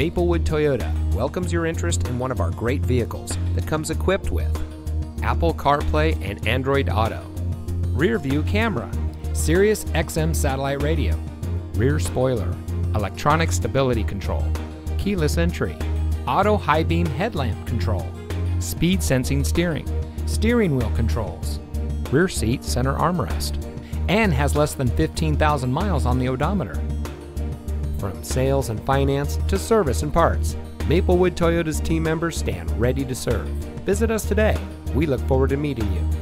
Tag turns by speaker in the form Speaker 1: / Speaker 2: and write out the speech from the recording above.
Speaker 1: Maplewood Toyota welcomes your interest in one of our great vehicles that comes equipped with Apple CarPlay and Android Auto, rear view camera, Sirius XM satellite radio, rear spoiler, electronic stability control, keyless entry, auto high beam headlamp control, speed sensing steering, steering wheel controls, rear seat center armrest, and has less than 15,000 miles on the odometer. From sales and finance to service and parts, Maplewood Toyota's team members stand ready to serve. Visit us today. We look forward to meeting you.